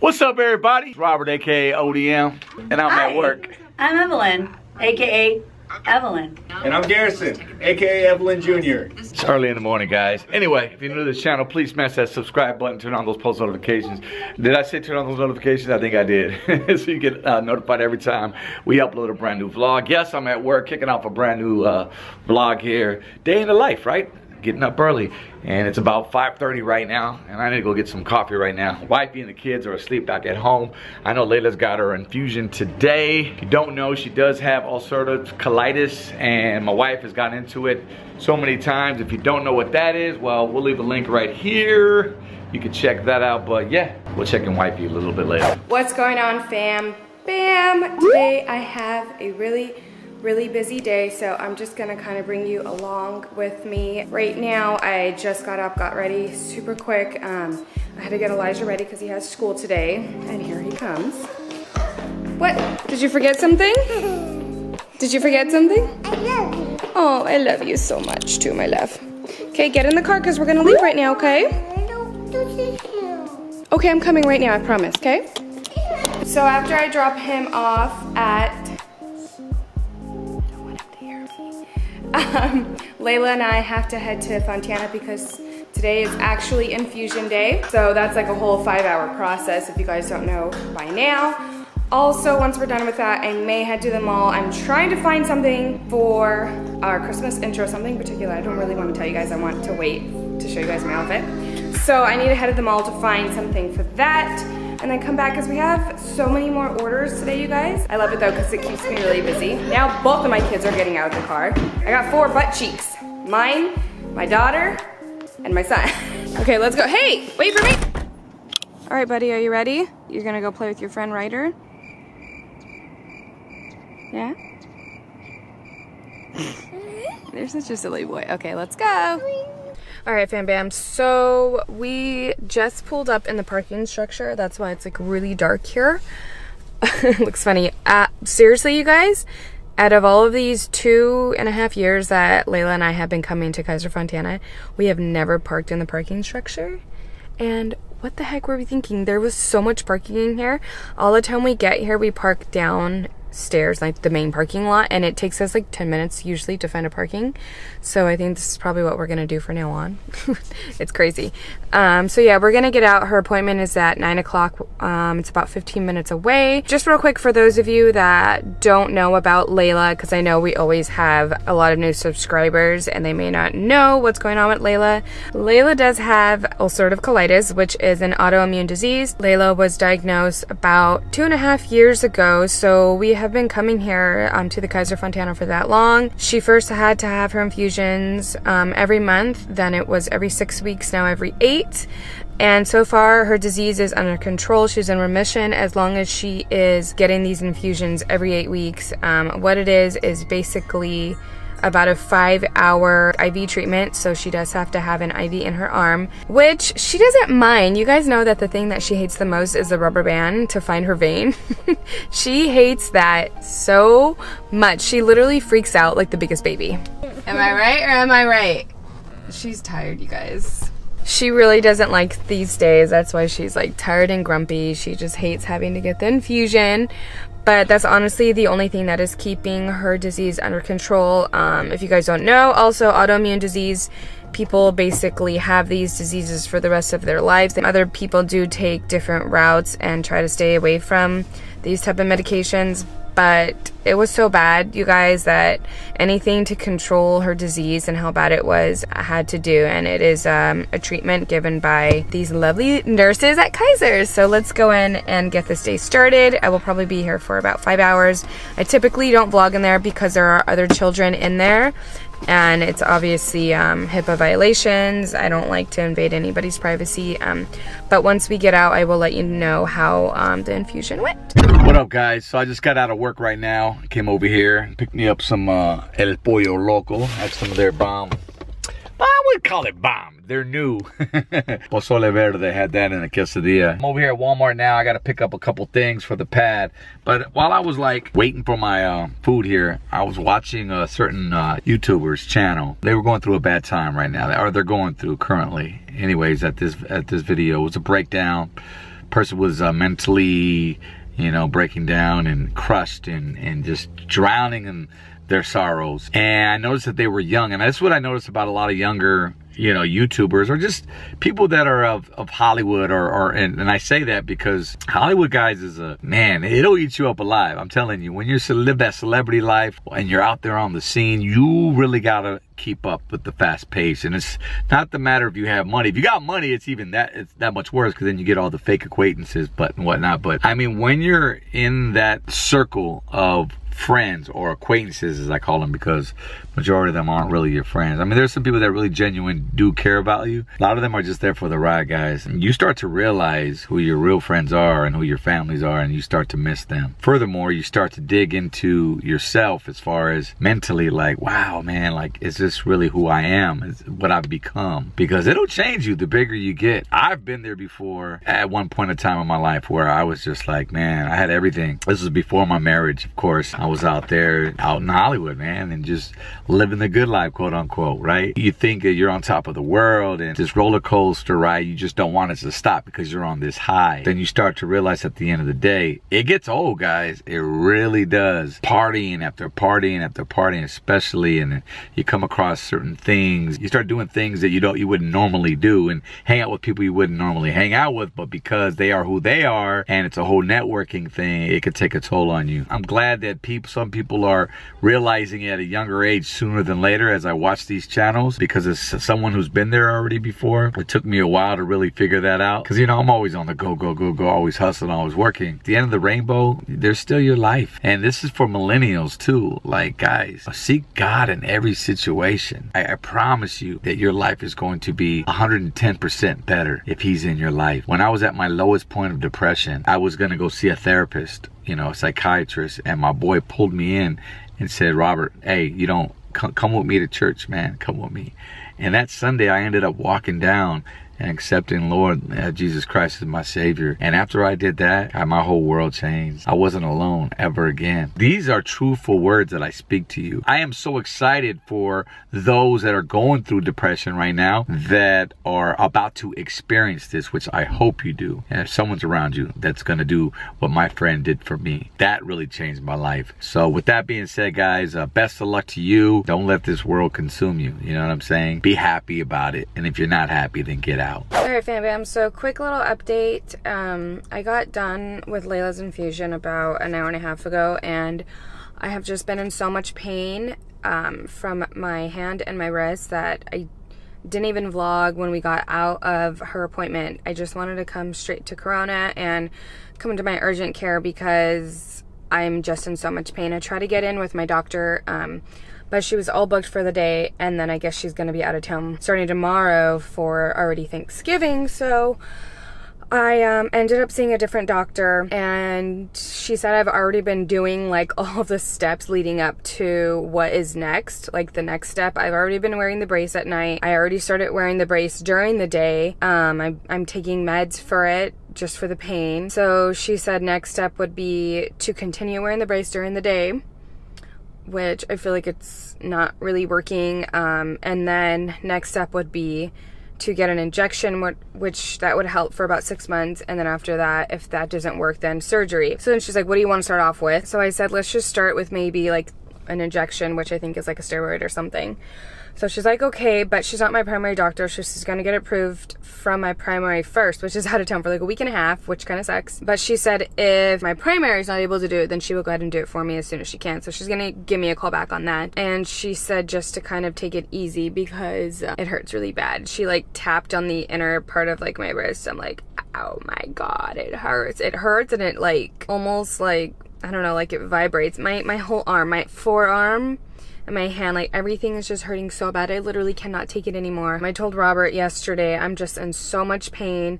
What's up, everybody? It's Robert, aka ODM, and I'm Hi. at work. I'm Evelyn, aka Evelyn. And I'm Garrison, aka Evelyn Jr. It's early in the morning, guys. Anyway, if you're new to this channel, please smash that subscribe button, turn on those post notifications. Did I say turn on those notifications? I think I did. so you get uh, notified every time we upload a brand new vlog. Yes, I'm at work kicking off a brand new uh, vlog here. Day in the life, right? Getting up early. And it's about 5.30 right now. And I need to go get some coffee right now. Wifey and the kids are asleep back at home. I know Layla's got her infusion today. If you don't know, she does have ulcerative colitis. And my wife has gotten into it so many times. If you don't know what that is, well, we'll leave a link right here. You can check that out. But yeah, we'll check in wifey a little bit later. What's going on fam? Bam! Today I have a really, really busy day, so I'm just gonna kind of bring you along with me. Right now, I just got up, got ready super quick. Um, I had to get Elijah ready because he has school today, and here he comes. What? Did you forget something? Did you forget something? I love you. Oh, I love you so much too, my love. Okay, get in the car because we're gonna leave right now, okay? I don't do this here. Okay, I'm coming right now, I promise, okay? So after I drop him off at Um, Layla and I have to head to Fontana because today is actually infusion day. So that's like a whole five hour process if you guys don't know by now. Also, once we're done with that, I may head to the mall. I'm trying to find something for our Christmas intro, something particular. I don't really want to tell you guys. I want to wait to show you guys my outfit. So I need to head to the mall to find something for that and then come back because we have so many more orders today, you guys. I love it though because it keeps me really busy. Now both of my kids are getting out of the car. I got four butt cheeks. Mine, my daughter, and my son. okay, let's go. Hey, wait for me. All right, buddy, are you ready? You're gonna go play with your friend Ryder? Yeah? You're such a silly boy. Okay, let's go. All right, fam bam. So we just pulled up in the parking structure. That's why it's like really dark here. Looks funny. Uh, seriously, you guys, out of all of these two and a half years that Layla and I have been coming to Kaiser Fontana, we have never parked in the parking structure. And what the heck were we thinking? There was so much parking in here. All the time we get here, we park downstairs, like the main parking lot, and it takes us like 10 minutes usually to find a parking. So I think this is probably what we're gonna do for now on. it's crazy. Um, so yeah, we're gonna get out. Her appointment is at 9 o'clock. Um, it's about 15 minutes away. Just real quick for those of you that don't know about Layla, because I know we always have a lot of new subscribers and they may not know what's going on with Layla. Layla does have ulcerative colitis, which is an autoimmune disease. Layla was diagnosed about two and a half years ago, so we have been coming here um, to the Kaiser Fontana for that long. She first had to have her infusions um, every month, then it was every six weeks, now every eight. And so far, her disease is under control. She's in remission as long as she is getting these infusions every eight weeks. Um, what it is, is basically about a five hour IV treatment. So she does have to have an IV in her arm, which she doesn't mind. You guys know that the thing that she hates the most is the rubber band to find her vein. she hates that so much. She literally freaks out like the biggest baby. Am I right or am I right? She's tired, you guys. She really doesn't like these days. That's why she's like tired and grumpy. She just hates having to get the infusion. But that's honestly the only thing that is keeping her disease under control. Um, if you guys don't know, also autoimmune disease, people basically have these diseases for the rest of their lives. And other people do take different routes and try to stay away from these type of medications but it was so bad, you guys, that anything to control her disease and how bad it was, I had to do. And it is um, a treatment given by these lovely nurses at Kaiser. So let's go in and get this day started. I will probably be here for about five hours. I typically don't vlog in there because there are other children in there and it's obviously um, HIPAA violations. I don't like to invade anybody's privacy. Um, but once we get out, I will let you know how um, the infusion went. What up, guys? So I just got out of work right now. Came over here, picked me up some uh, El Pollo Loco. That's some of their bomb. I would call it bomb. They're new. Pozole verde had that in a quesadilla. I'm over here at Walmart now. I got to pick up a couple things for the pad. But while I was like waiting for my uh, food here, I was watching a certain uh, YouTuber's channel. They were going through a bad time right now, or they're going through currently. Anyways, at this at this video, it was a breakdown. Person was uh, mentally, you know, breaking down and crushed and and just drowning in their sorrows. And I noticed that they were young, and that's what I noticed about a lot of younger you know, YouTubers or just people that are of, of Hollywood or, or and, and I say that because Hollywood guys is a, man, it'll eat you up alive. I'm telling you, when you live that celebrity life and you're out there on the scene, you really gotta keep up with the fast pace. And it's not the matter if you have money. If you got money, it's even that, it's that much worse because then you get all the fake acquaintances, but and whatnot. But I mean, when you're in that circle of friends or acquaintances as I call them because majority of them aren't really your friends. I mean there's some people that really genuine do care about you. A lot of them are just there for the ride guys. And you start to realize who your real friends are and who your families are and you start to miss them. Furthermore, you start to dig into yourself as far as mentally like, wow man, like is this really who I am? Is what I've become? Because it'll change you the bigger you get. I've been there before at one point in time in my life where I was just like, man, I had everything. This was before my marriage, of course. I was out there, out in Hollywood, man, and just living the good life, quote unquote, right? You think that you're on top of the world and this roller coaster ride, you just don't want it to stop because you're on this high. Then you start to realize at the end of the day, it gets old, guys. It really does. Partying after partying after partying, especially, and you come across certain things. You start doing things that you don't, you wouldn't normally do, and hang out with people you wouldn't normally hang out with, but because they are who they are, and it's a whole networking thing, it could take a toll on you. I'm glad that people, some people are realizing at a younger age sooner than later as I watch these channels because as someone who's been there already before, it took me a while to really figure that out. Because, you know, I'm always on the go, go, go, go, always hustling, always working. At the end of the rainbow, there's still your life. And this is for millennials too. Like, guys, seek God in every situation. I, I promise you that your life is going to be 110% better if He's in your life. When I was at my lowest point of depression, I was going to go see a therapist, you know, a psychiatrist, and my boy pulled me in and said, Robert, hey, you don't come, come with me to church, man. Come with me. And that Sunday, I ended up walking down and accepting Lord uh, Jesus Christ as my Savior. And after I did that, my whole world changed. I wasn't alone ever again. These are truthful words that I speak to you. I am so excited for those that are going through depression right now that are about to experience this, which I hope you do. And if someone's around you that's going to do what my friend did for me, that really changed my life. So with that being said, guys, uh, best of luck to you. Don't let this world consume you. You know what I'm saying? Be happy about it. And if you're not happy, then get out. All right, fam bam. So, quick little update. Um, I got done with Layla's infusion about an hour and a half ago, and I have just been in so much pain um, from my hand and my wrist that I didn't even vlog when we got out of her appointment. I just wanted to come straight to Corona and come into my urgent care because I'm just in so much pain. I try to get in with my doctor. Um, but she was all booked for the day and then I guess she's gonna be out of town starting tomorrow for already Thanksgiving. So I um, ended up seeing a different doctor and she said I've already been doing like all the steps leading up to what is next like the next step. I've already been wearing the brace at night. I already started wearing the brace during the day. Um, I'm, I'm taking meds for it just for the pain. So she said next step would be to continue wearing the brace during the day which I feel like it's not really working. Um, and then next step would be to get an injection, which that would help for about six months. And then after that, if that doesn't work, then surgery. So then she's like, what do you want to start off with? So I said, let's just start with maybe like an injection, which I think is like a steroid or something. So she's like, okay, but she's not my primary doctor. So she's to get approved from my primary first, which is out of town for like a week and a half, which kind of sucks. But she said if my primary is not able to do it, then she will go ahead and do it for me as soon as she can. So she's to give me a call back on that. And she said just to kind of take it easy because uh, it hurts really bad. She like tapped on the inner part of like my wrist. I'm like, oh my God, it hurts. It hurts and it like almost like, I don't know, like it vibrates. My, my whole arm, my forearm and my hand. Like everything is just hurting so bad. I literally cannot take it anymore. I told Robert yesterday, I'm just in so much pain.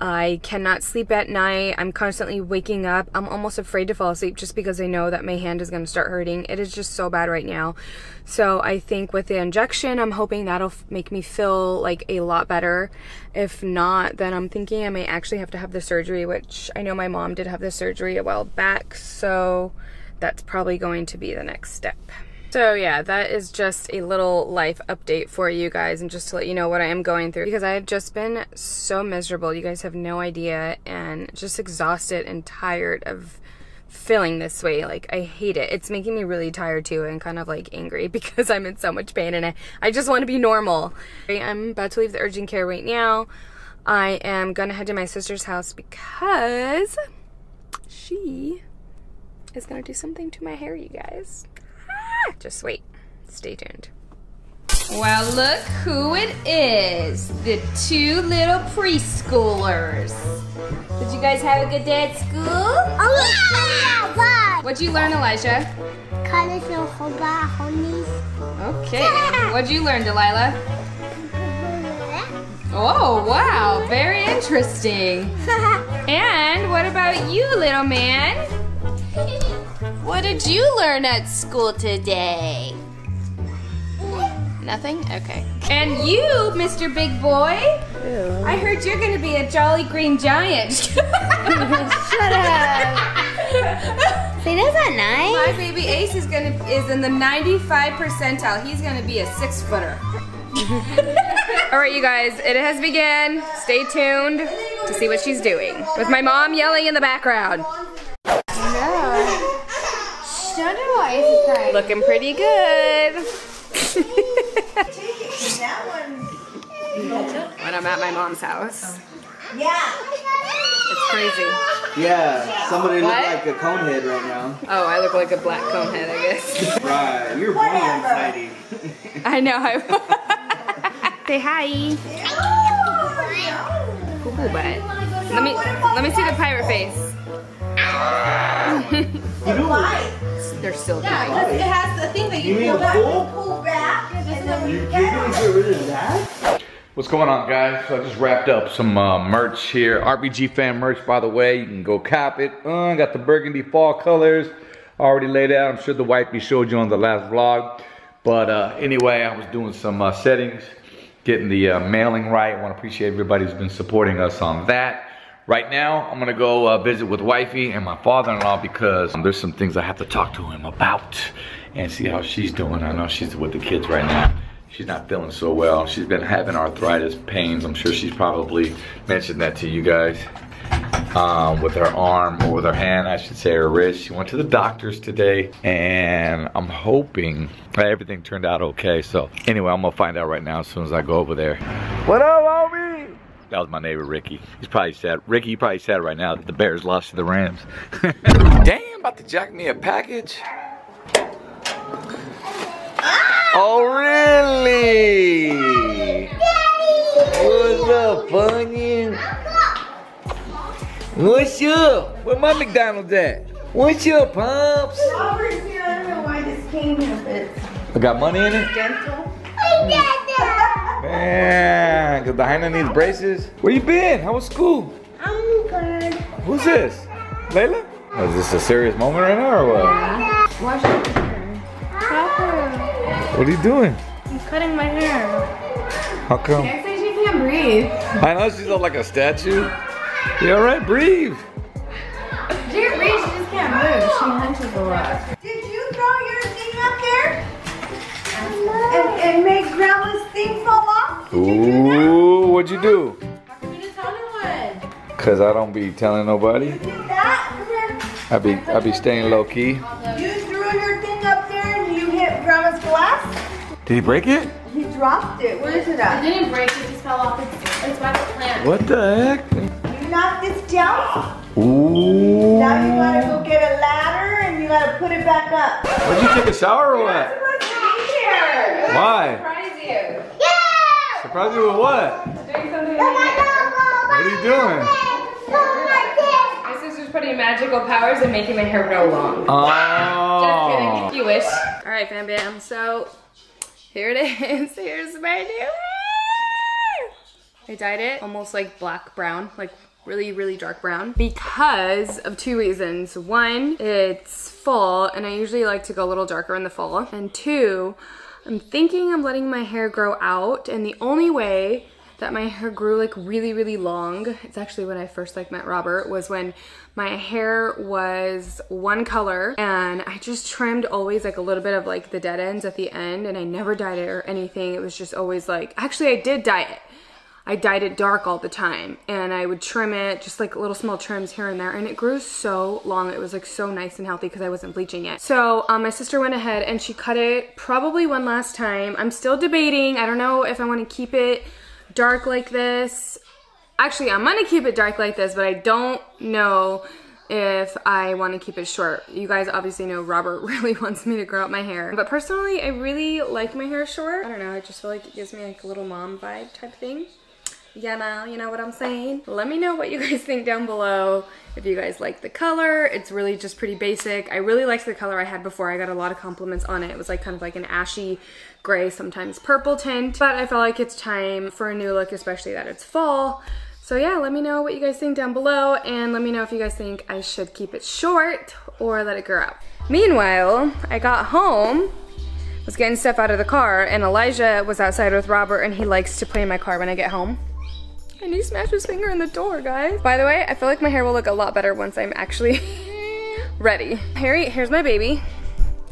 I cannot sleep at night. I'm constantly waking up. I'm almost afraid to fall asleep just because I know that my hand is going to start hurting. It is just so bad right now. So I think with the injection, I'm hoping that'll make me feel like a lot better. If not, then I'm thinking I may actually have to have the surgery, which I know my mom did have the surgery a while back. So that's probably going to be the next step. So yeah, that is just a little life update for you guys and just to let you know what I am going through because I have just been so miserable. You guys have no idea and just exhausted and tired of feeling this way. Like I hate it. It's making me really tired too and kind of like angry because I'm in so much pain and I, I just want to be normal. I'm about to leave the urgent care right now. I am gonna head to my sister's house because she is gonna do something to my hair, you guys. Just wait. Stay tuned. Well, look who it is. The two little preschoolers. Did you guys have a good day at school? Oh, What'd you learn, Elijah? Colors of Hoba Honis. Okay. What'd you learn, Delilah? Oh, wow. Very interesting. And what about you, little man? What did you learn at school today? Nothing? Okay. And you, Mr. Big Boy? I heard you're gonna be a jolly green giant. Shut up. See, that's not nice. My baby Ace is gonna is in the 95 percentile. He's gonna be a six footer. All right, you guys, it has begun. Stay tuned to see what she's doing. With my mom yelling in the background. Looking pretty good. when I'm at my mom's house. Yeah. It's crazy. Yeah, somebody look What? like a conehead right now. Oh, I look like a black cone head, I guess. Right, you're born exciting. I know. I Say hi. Cuckoo butt. Let me let me see the pirate face. They're still doing. It has the thing that you, You pull back, pool? pull back, you're get gonna get rid of that? What's going on, guys? So I just wrapped up some uh, merch here. RVG fam merch, by the way. You can go cop it. Uh, got the burgundy fall colors already laid out. I'm sure the wifey showed you on the last vlog. But uh, anyway, I was doing some uh, settings, getting the uh, mailing right. I want to appreciate everybody who's been supporting us on that. Right now, I'm gonna go uh, visit with wifey and my father-in-law because there's some things I have to talk to him about and see how she's doing. I know she's with the kids right now. She's not feeling so well. She's been having arthritis pains. I'm sure she's probably mentioned that to you guys. Um, with her arm or with her hand, I should say her wrist. She went to the doctors today and I'm hoping everything turned out okay. So anyway, I'm gonna find out right now as soon as I go over there. What up, homie? That was my neighbor, Ricky. He's probably sad. Ricky, you probably sad right now that the Bears lost to the Rams. Damn, about to jack me a package. Ah! Oh, really? What's up, Funyun? What's up? Where my McDonald's at? What's up, Pumps? Robert's here, I don't know why this came with it. I got money in it? Dental. Man, because Diana needs braces. Where you been? How was school? I'm good. Who's this? Layla? Is this a serious moment right now or what? Wash your hair. What are you doing? I'm cutting my hair. How come? I say she can't breathe. I know she's all like a statue. You alright? Breathe. She can't breathe, she just can't move. She hunches a lot. Did you throw your thing up there? And, and make grandma's thing fall Ooh, what'd you do? How come you didn't tell anyone? Cause I don't be telling nobody. Did that? Come here. I be I be staying low key. You threw your thing up there and you hit grandma's glass? Did he break it? He dropped it. Where is it at? It didn't break, it just fell off. It's, it's by the plant. What the heck? You knocked this down? Ooh. Now you gotta go get a ladder and you gotta put it back up. Did you take a shower or You're what? supposed to be here. Why? Surprise you. You with what? What are you doing? My sister's putting magical powers and making my hair grow long. Oh. Just kidding. You wish. All right, fam bam. So here it is. Here's my new hair. I dyed it almost like black brown, like really, really dark brown because of two reasons. One, it's fall and I usually like to go a little darker in the fall. And two, I'm thinking I'm letting my hair grow out and the only way that my hair grew like really really long it's actually when I first like met Robert was when my hair was one color and I just trimmed always like a little bit of like the dead ends at the end and I never dyed it or anything. It was just always like actually I did dye it I dyed it dark all the time and I would trim it just like little small trims here and there and it grew so long it was like so nice and healthy because I wasn't bleaching it so um, my sister went ahead and she cut it probably one last time I'm still debating I don't know if I want to keep it dark like this actually I'm gonna keep it dark like this but I don't know if I want to keep it short. You guys obviously know Robert really wants me to grow out my hair. But personally, I really like my hair short. I don't know, I just feel like it gives me like a little mom vibe type thing you know, you know what I'm saying? Let me know what you guys think down below. If you guys like the color, it's really just pretty basic. I really liked the color I had before. I got a lot of compliments on it. It was like kind of like an ashy gray, sometimes purple tint. But I felt like it's time for a new look, especially that it's fall. So yeah, let me know what you guys think down below and let me know if you guys think I should keep it short or let it grow out. Meanwhile, I got home was getting stuff out of the car and Elijah was outside with Robert and he likes to play in my car when I get home. And he smashed his finger in the door, guys. By the way, I feel like my hair will look a lot better once I'm actually ready. Harry, here's my baby.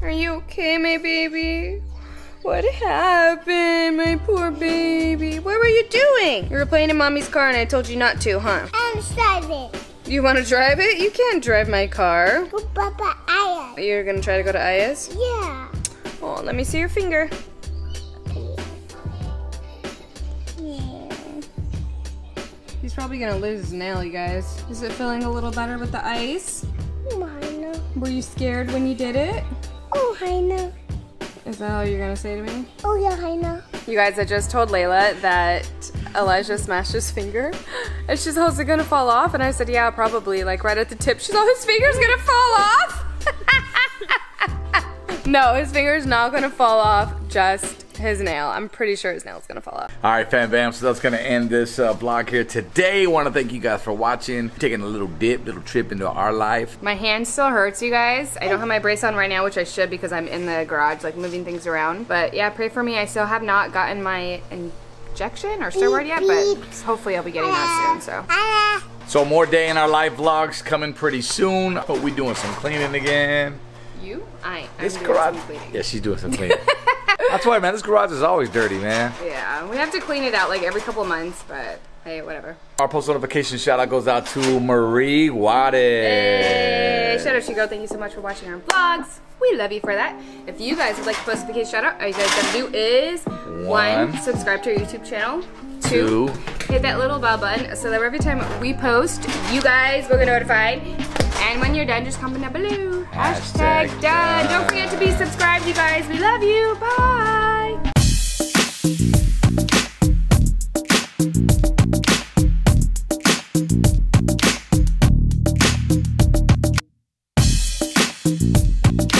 Are you okay, my baby? What happened, my poor baby? What were you doing? You were playing in mommy's car and I told you not to, huh? I'm driving. You want to drive it? You can't drive my car. Go Papa Aya. You're gonna try to go to Aya's? Yeah. Oh, let me see your finger. He's probably gonna lose his nail, you guys. Is it feeling a little better with the ice? I know. Were you scared when you did it? Oh, I know. Is that all you're gonna say to me? Oh, yeah, I know. You guys, I just told Layla that Elijah smashed his finger. And she's, oh, is it gonna fall off? And I said, yeah, probably, like right at the tip. She's, oh, his finger's gonna fall off? no, his finger's not gonna fall off, just his nail. I'm pretty sure his nail's gonna fall off. All right, fam bam. So that's gonna end this uh, vlog here today. Want to thank you guys for watching, taking a little dip, little trip into our life. My hand still hurts, you guys. I don't have my brace on right now, which I should because I'm in the garage, like moving things around. But yeah, pray for me. I still have not gotten my injection or steroid yet, but hopefully I'll be getting that soon. So. So more day in our life vlogs coming pretty soon. But we doing some cleaning again. You? I. I'm This doing garage. some cleaning. Yeah, she's doing some cleaning. That's why, man. This garage is always dirty, man. Yeah, we have to clean it out like every couple months, but hey, whatever. Our post notification shout out goes out to Marie Wade. Hey, shout out to you, girl. Thank you so much for watching our vlogs. We love you for that. If you guys would like a post notification shout out, all you guys gotta do is one, One. subscribe to our YouTube channel. Two. hit that little bell button so that every time we post, you guys will get notified. And when you're done, just comment down below. Hashtag Hashtag done. Don't forget to be subscribed, you guys. We love you. Bye.